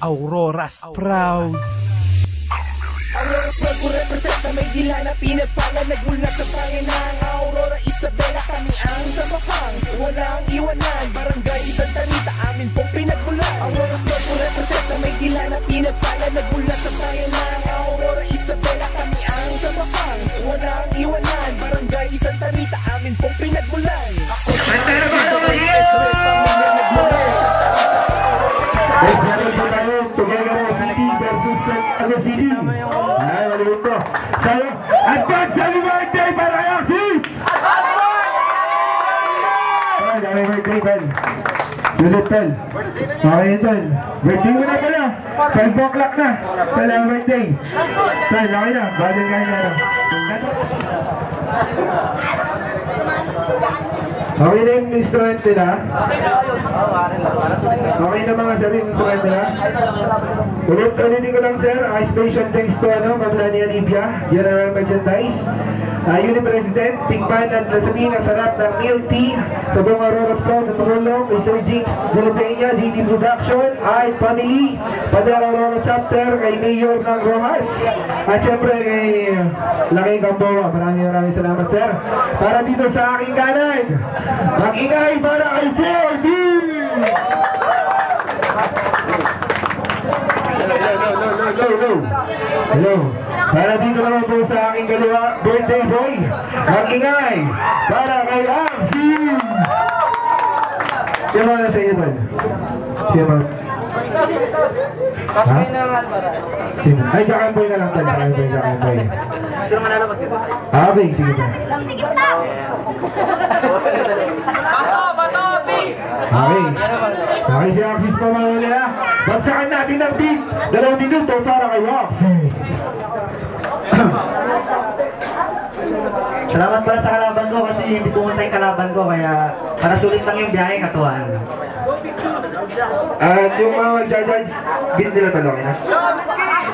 Aurora Proud. Ko represent na may dila na pinagpala Nagmula sa Panginoon Aurora Isabela kami ang samahang Walang iwanan Barangay Santanita amin pong pinagmulan Aurora Proud ko represent na may dila na pinagpala Nagmula sa Panginoon Aurora Isabela kami ang samahang Walang iwanan Barangay Santanita amin pong pinagmulan Ben. Okay, Ben. Birthday mo na pala. 12 o'clock na. Ben, happy birthday. Ben, okay na. Bagay kayo na. Okay na yung instrument nila? Okay na mga sabi yung instrument nila? Ulit, ulitin ko lang sir, uh, special thanks to ano, Ma'am ni Olivia, General Merchandise, uh, Unit President, Tingpan at Lasamin, ang sarap ng milk tea, Tabong Aurora Sprout sa Tumulong, Sir Jinx, Dulupenya, DD Production, ay Family, Padera Aurora Chapter, kay Mayor ng Rojas, at syempre kay Laki Gamboa, maraming maraming salamat sir. Para dito sa aking kanan, mag-ingay para kay 4D! Hello, hello, hello, hello, hello. Hello. Para dito naman po sa aking kaliwa, birthday boy. Mag-ingay para kay Absin. Siya mga sa iyo, man. Siya mga. Ha? Sino? Ay, jakan boy na lang talaga. Jakan boy, jakan boy. Sino manalo mag-iba? Ah, okay, sige ba. Bato! Bato! Big! Okay. Okay, si Axis pa mga nila. Bagsakan natin ng beat. Dalawang minuto para kay Axis. Salamat pala sa kalaban ko kasi hindi pumunta yung kalaban ko kaya para sulit lang yung biyahe katuan. At yung mga magja-judge, beat nila talong na.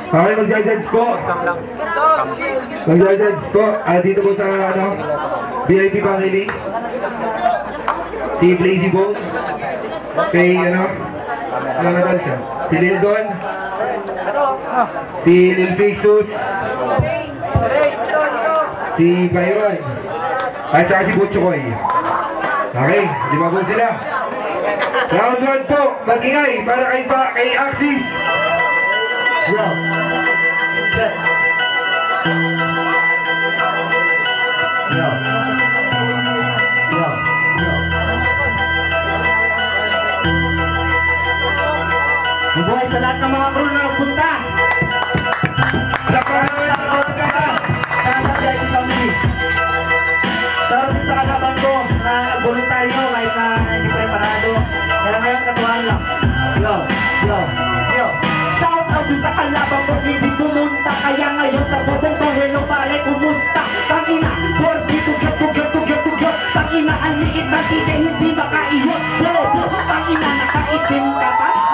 Okay, magja-judge po. Magja-judge po. Ah, dito po sa ano, VIP family. Si Blazy Bones. Kay ano, ano na dal siya? Si Lil Don. Si Lil Jesus. Si Byron. At saka si Butcho Koy. Okay, di ba po sila? Round 1 po, mag-ingay para kay, pa, kay Axis. Yo. Sa lahat ng mga crew na nagpunta. Sa Sana sa VIP family. Sorry sa ko na nagboluntaryo kahit na hindi preparado. Kaya ngayon katuan lang. Yo, yo, yo. Shout out sa kalaban ko hindi pumunta Kaya ngayon sa bobong ko hello pare kumusta Tangina, for dito gyat to gyat to gyat to gyat Tangina, ang liit na tite hindi makaiyot Bobo, tangina, nakaitim ka ba?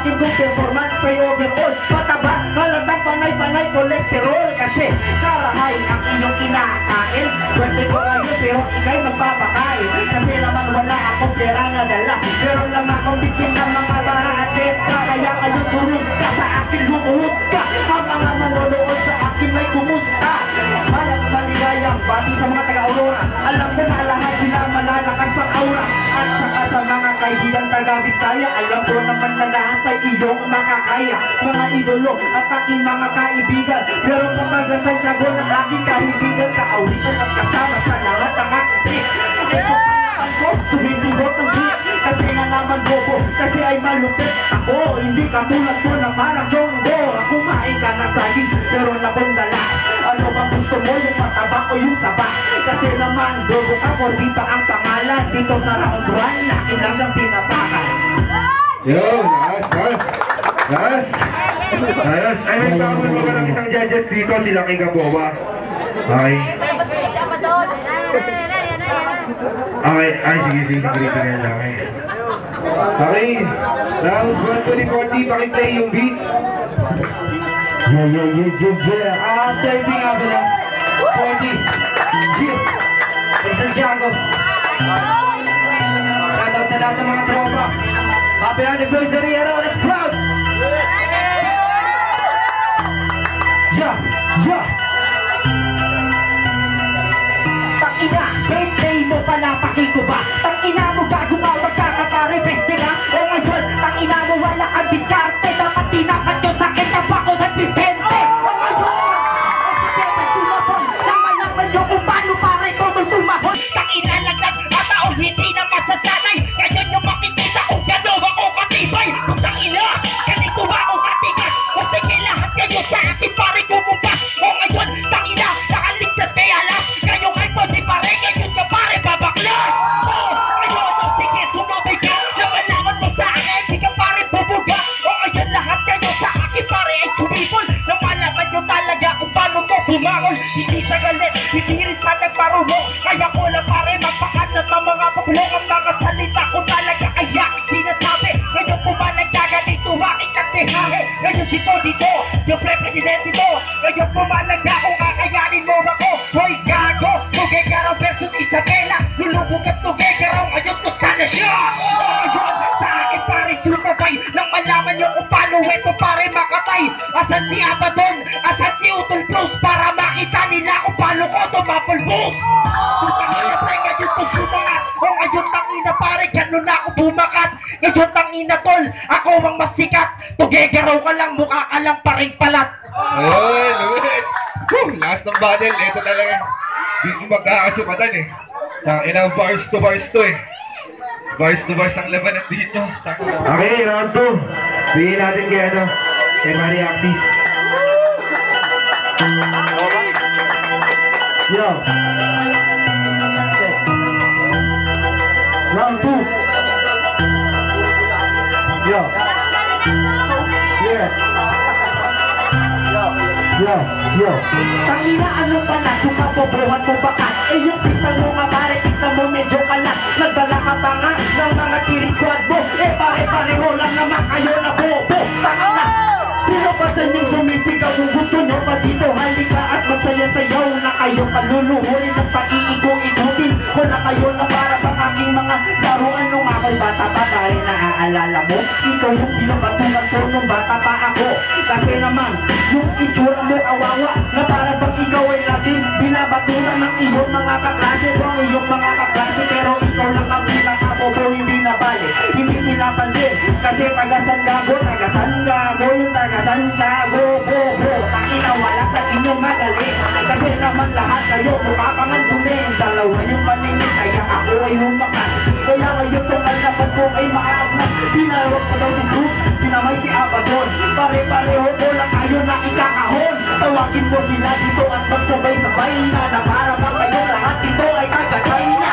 Durog ka sa akin kung performance sa'yo overall Pataba, halatang panay-panay cholesterol. Kasi karahay ang iyong kinakain. Pwede ko ngayon pero ikay magpapakain Kasi naman wala akong pera na dala. Pero lang akong bitin ng mga bara at letra Kaya ngayon turun ka sa akin lumuhod ka. Ang mga manonood sa akin may kumusta taga-Vizcaya Alam ko naman na lahat ay iyong makakaya. Mga idolo at aking mga kaibigan. Pero kapag sa Santiago ng aking kaibigan Kaawitan at kasama sa lahat ng aking trip ang ko, sumisigot ng beat Kasi nga naman bobo, kasi ay malupit Ako, hindi ka tulad ko na parang jongbo Kumain ka ng saging, pero nakondala Ano bang gusto mo, yung mataba o yung saba? Kasi naman, bobo ka, for di pa ang pangalan. Dito sa round 1, na kinagang tinapakan Yo, yes, yes. Yes. Yes. Ay, may tawag mo ba ng isang judges dito, sila kay Gabowa. Okay. Okay, ay, sige, sige, sige, sige, sige, okay. Okay, round 1 to 40, pakiplay yung beat. Yeah, yeah, yeah, yeah, yeah. Ah, Derby nga pala. 40. Yeah. Santiago. Shoutout sa lahat ng mga tropa. Happy anniversary, ano? Let's proud! Yeah, yeah. Tangina, birthday mo pala, pakiko ba? Tangina mo bago ka magkakapare-fest nila O ngayon, tangina mo wala kang diskarte Dapat tinapat yung sakit ng bako at Vicente katihahe Ngayon si Todito, yung pre-presidente to Ngayon ko ba nagkakong kakayanin mo ako. Hoy gago, Tugegaraw versus Isabela. Lulubog at Tugegaraw, ngayon to sana siya. Ngayon sa akin pare sumabay Nang malaman nyo kung paano ito pare makatay. Asan si Abaddon, asan si Utol Plus Para makita nila kung paano ko tumapulbos Kung tangina pre, ngayon to sumangat O ngayon tangina pare, ganun na bumakat Ngayon tangina tol, ako ang masikat Tugegaraw ka lang, mukha ka lang paring palat Ayun, ayun. Last ng battle, ito talaga. Hindi ko magkakasukatan eh. Sa inang bars to bars to eh. Bars to bars ang laban ng dito. Okay, round 2. Bigyan natin kay ano, kay Maria Actis. Yo. Yo. Yeah. Yo, yo. Tangina, ano pala? Tumabobohan mo bakat Eh yung pistol mo nga pare, tignan mo medyo kalat Nagdala ka pa nga ng mga cheering squad mo Eh pare-pareho lang naman kayo na bobo Tangina, Sino pa sa sumisigaw kung gusto nyo pa Halika at magsaya-sayaw na kayo Paluluhurin ng paiigo-igutin Ko na kayo na para bang aking mga laruan Nung ako'y bata pa dahil naaalala mo? Ikaw yung pinabatulan ko nung bata pa ako. Kasi naman, yung itsura mo kawawa Na para bang ikaw ay laging binabatulan ng iyong mga kaklase. Bang iyong mga kaklase Pero ikaw lang ang pinakabobo hindi na bali Hindi pinapansin Kasi taga San Gago, taga San Gago Yung taga Santiago, go, go Tangina wala sa inyo madali. Kasi naman lahat kayo mukha pang antunin Dalawa yung paningin kaya ako ay humakas Kaya ngayon kung alapan ko ay maagnas Tinawag ko daw si Bruce, pinamay si Abaddon. Pare-pareho Tawagin mo sila dito at magsabay-sabay na Na para bang kayo lahat dito ay taga-China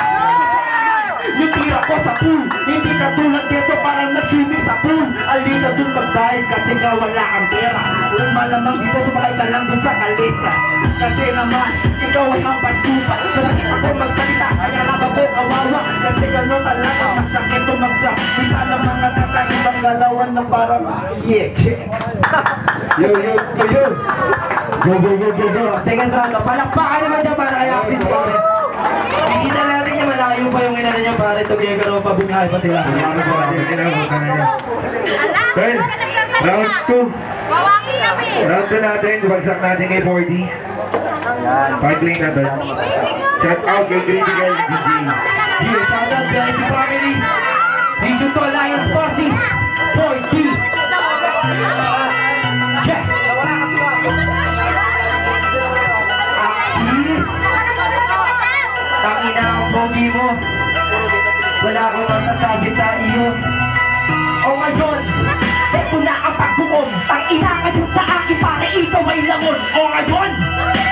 yung tira ko sa pool Hindi ka tulad dito parang nag-swimming sa pool. Alina dun mag-dive kasi nga wala kang pera. Kung malamang dito sumakay ka lang dun sa kalesa. Kasi naman, ikaw ay ang pastupa Masakit ako magsalita, kaya laba ko kawawa. Kasi gano'n talaga masakit umagsalita ng mga kakaibang galawan na parang Yeah, check Yo, yo, yo, yo. Go, go, go, go, go. Second round. Palakpakan naman niya para kay Axis Pare. Nakikita natin niya malayo pa yung inano niya pare. Together o pabunghay pa sila. Well, round 2. Wawaki kami. Round 2 natin. Bagsak natin kay 40. Pag-lane na doon. Shout out kay Greedy Girl DJ. Here, shout out to family. Dito to Alliance Posse. 40. 40. Ngayon sa akin pare ikaw ay langon. O ngayon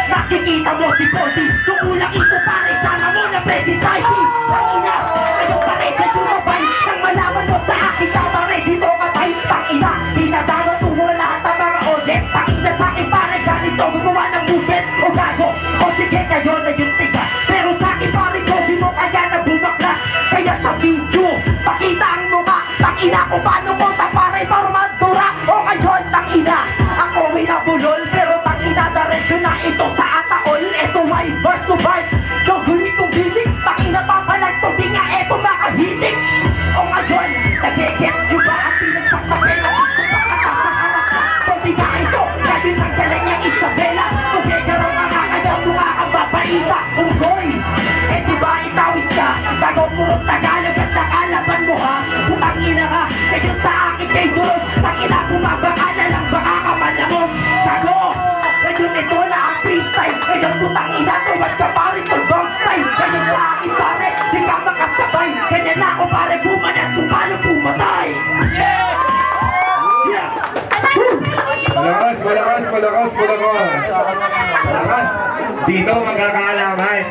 Nakikita mo si Cody. Tumulang ito pare sana mo na Presi Saiki. Tangina Ngayon pare sa sumabay Nang malaman mo sa akin ka pare dito ka tayo Tangina Dinadaman mo lahat ng mga audience. Tangina sa akin pare ganito gumawa ng movement. O gago O sige kayo na yung Unggoy, eh di ba itawis ka? Tagaw puro Tagalog at nakalaban mo ha? Putang ina ka, kayo sa akin kay Durog Tangina bumabaka na lang baka ka malamog Tago, ngayon ito na ang freestyle. Ngayon putang ina, tuwad ka pa rin to dog style. Ngayon sa akin pare, di ka makasabay. Ganyan na ako pare, bumanat kung paano pumatay. Yeah! Yeah! Malakas, malakas, malakas. Malakas. Dito magkakaalaman.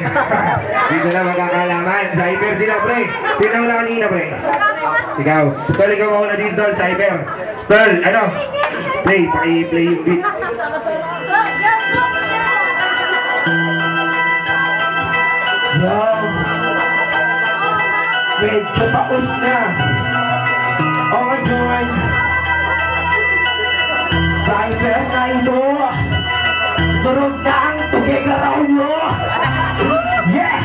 Dito na magkakaalaman. Cyber sila, pre. Sino na kanina, pre? Ikaw. Tol, ikaw mauna dito, Tol. Cyber. Tol, ano? Play, paki-play yung beat. Wow! Medyo paus na O ngayon Cyber na ito Durog na ang tugigaraw Yeah!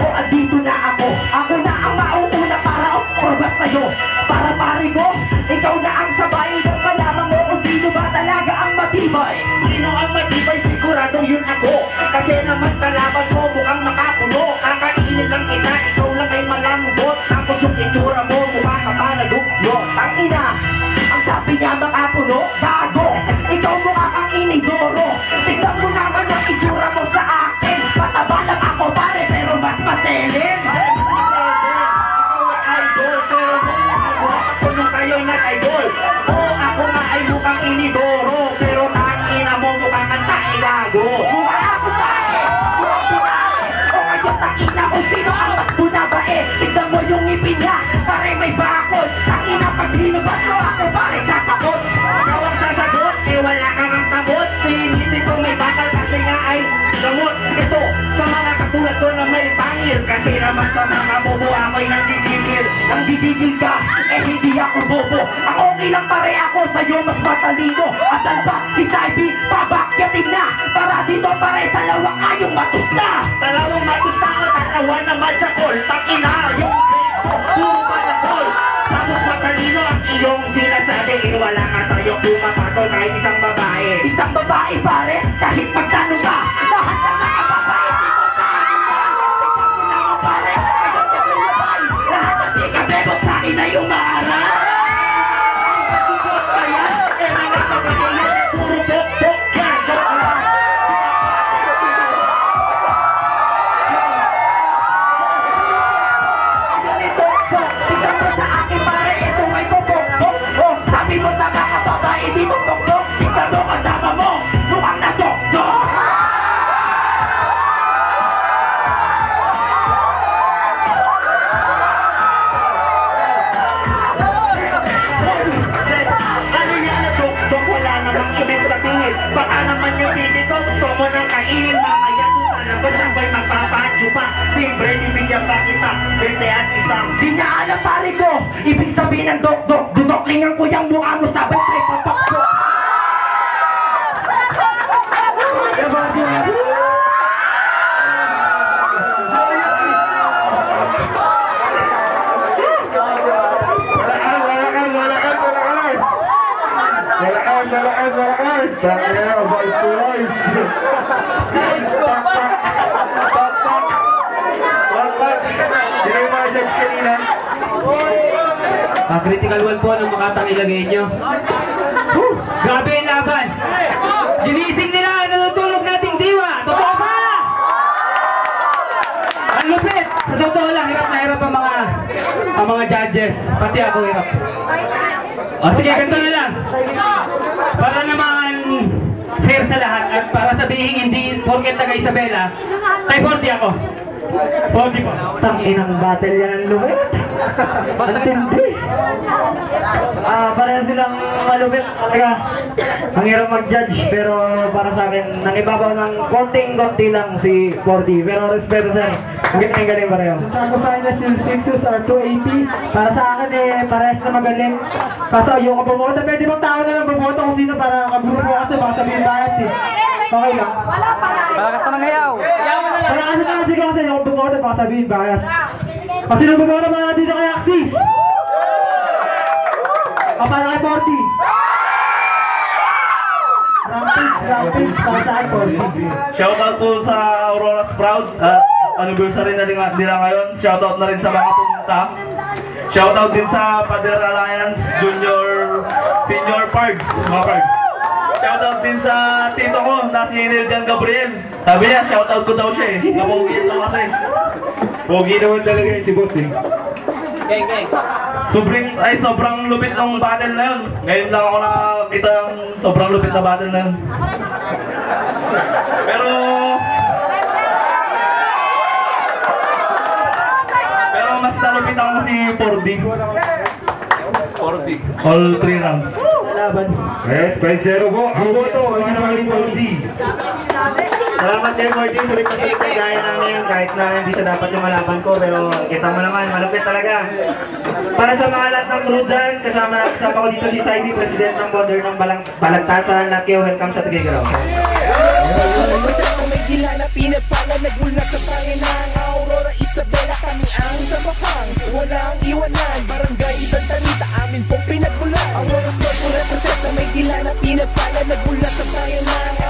O andito na ako. Ako na ang mauuna para osporba sa'yo. Para pare mo Ikaw na ang sabay. Nung malaman mo kung sino ba talaga ang matibay. Sino ang matibay? Sigurado yun ako. Kasi naman kalaban mo mukhang makapuno. Kakainin lang kita Ikaw lang ay malambot Tapos yung itsura mo mukha ka pa naguglo. Tangina Ang sabi niya makapuno Gago inidoro Tignan mo naman ang itsura mo sa akin. Pataba lang ako pare Pero mas maselin idol pero ako nung kayo nag-idol Oo, ako nga ay mukhang inidoro Pero tangina mo mukhang kanta ilago Mukha ako tayo Mukha ko tayo O ngayon tangina kung sino ang mas bunabae Tignan mo yung ngipin niya Pare may bakod. Tangina pag linubat mo ako pare sasakot wala kang ang tamot. Pinitin ko may bakal kasi nga ay gamot. Ito sa mga katulad ko na may pangil Kasi naman sa mga bobo ako'y nagdidikil Ang didikil ka, eh hindi ako bobo. Ang okay lang pare ako sa'yo mas matalino. Asan ba si Saibi? Pabakyatin na. Para dito pare dalawa kayong matus na. Dalawang matus na o dalawa na majakol Takina yung break ko, puro majakol Tapos matalino ang iyong sinasabi wala nga sa'yo pumapatol kahit isang babae. Isang babae pare, kahit magkano ka Lahat ng mga babae dito sa akin Ikaw mo naman pare, ayaw niya lumabay Lahat ng di ka bebot sa Baka naman yung titi ko gusto mo nang kainin Mamaya doon sa labas sabay magpapadyo pa. Libre bibigyan pa kita Bente at isang. Di niya alam pare ko. Ibig sabihin ng dok-dok Dudoklingan ko yung mukha mo sabay Pre papakso Diba, diba? Malakas, malakas, malakas, malakas. Malakas, malakas, malakas. Tangina, voice to voice. Pak, pak. Pak, pak. Pak, pak. Sino yung mga judge? Ah, critical one po ng makatang ilagay nyo. Whew! Grabe yung laban! Ginising nila ang natutulog nating diwa! Totoo ba? Ang lupit! Sa totoo lang, hirap na hirap ang mga ang mga judges. Pati ako hirap. O sige, ganito na lang. Para naman fair sa lahat at para sabihin hindi porket taga Isabela, tay 40 ako. 40 po. Tanginang battle yan ang lumit. Ang tindi. Ah, pareho silang malupit. Talaga, ang hirap mag-judge. Pero para sa akin, nangibabaw ng konting-konti lang si 40. Pero respeto sir. Ang galing galing pareho. Sa finals yung Sixers are 280. Para sa akin eh, parehas na magaling. Kaso ayoko bumoto. Pwede bang tao na lang bumoto kung sino para kagrupo kasi baka sabihin bias eh. Okay lang. Malakas na ng hayaw. Para kasi kasi kasi ayoko bumoto baka sabihin bias. O sino bumoto para dito kay Axis? O para kay Forty? Rampage, rampage, para sa kay Forty. Shoutout po sa Aurora Sprout at anniversary na nila ngayon. Shoutout na rin sa mga pumunta. Shoutout din sa Pader Alliance Junior Senior Parks, mga Parks. Shoutout din sa tito ko na si Niljan Gabriel. Sabi niya, shoutout ko daw siya eh. Napogi ito kasi. Pogi naman talaga yun si boss eh. Geng, geng. Sobrang, ay sobrang lupit ng battle na yun. Ngayon lang ako nakakita ng sobrang lupit na battle na yun. Pero... Pero mas nalupit ako si 4D. 4D. All 3 rounds. Laban. Yes, 5-0 po. Ang boto, ang sinamali po D. Salamat din, Morty. Sulit na sulit ang gaya namin. Kahit na hindi sa dapat yung malaban ko. Pero kita mo naman, malupit talaga. Para sa mga lahat ng crew dyan, kasama, kasama ko dito si Saidi, President ng Border ng Balang, Balagtasan. Lakyo, welcome sa Tagayaraw. May dila na kami ang sa papang, walang iwanan Barangay isang tanita, amin pong pinagmulan Ang oras ko represent na may tila na pinagpala Nagmulat sa bayan ng